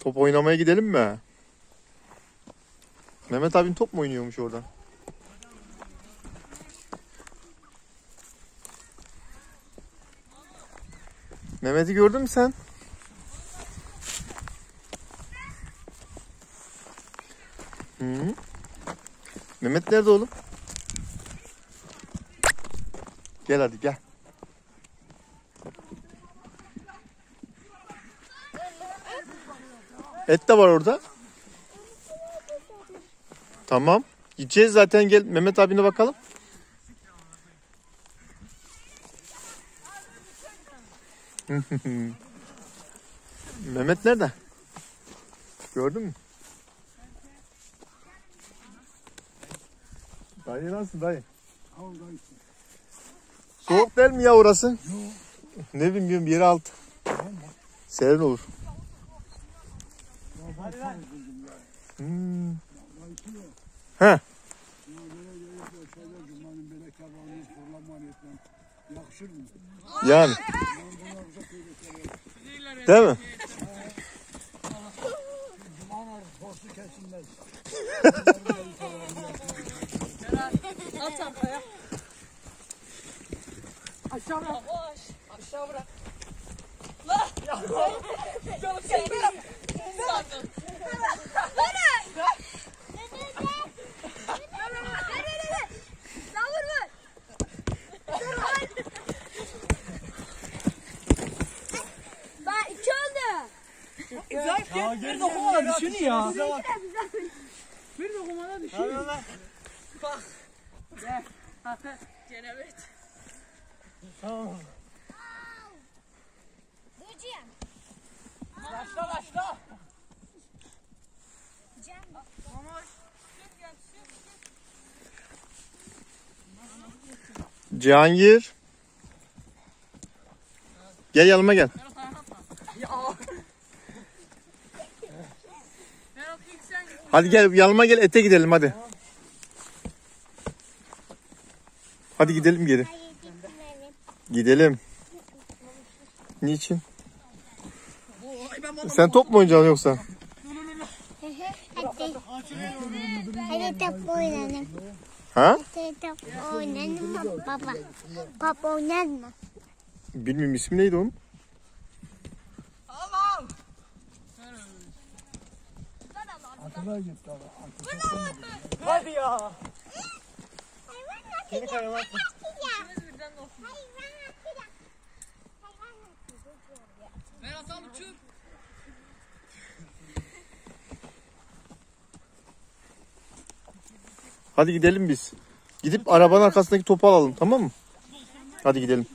Top oynamaya gidelim mi? Mehmet abin top mu oynuyormuş orada? Mehmet'i gördün mü sen? Hı? Mehmet nerede oğlum? Gel hadi gel. Et de var orada. Tamam. Gideceğiz zaten gel Mehmet abine bakalım. Mehmet nerede? Gördün mü? Dayı nasıl dayı? Soğuk değil mi ya orası? Ne bilmiyorum yeri altı. Serin olur. Hmm. He. Yakışır mı? Yani. Değil mi? Aşağı bırak. Aşağı bırak. La. Ya. Çok şey bırak. Zayıf bir dokumana düşünü ya. Bir dokumana düşünü. Bak. Gel. Cenabet. Böceğim. Başla başla. Cihangir. Gel yanıma gel. Ya. Ferhat ilk sen git. Hadi gel yanıma gel ete gidelim hadi. Hadi gidelim geri. Gidelim. Niçin? Sen top mu oynayacaksın yoksa? Hadi. Hadi top oynayalım. Ha? Hadi top oynayalım baba? Baba oynar mı? Bilmiyorum ismi neydi onun? Atılar gitti abi. Hadi ya. Seni birden olsun. Ferhat abi çık. Hadi gidelim biz. Gidip arabanın arkasındaki topu alalım tamam mı? Hadi gidelim.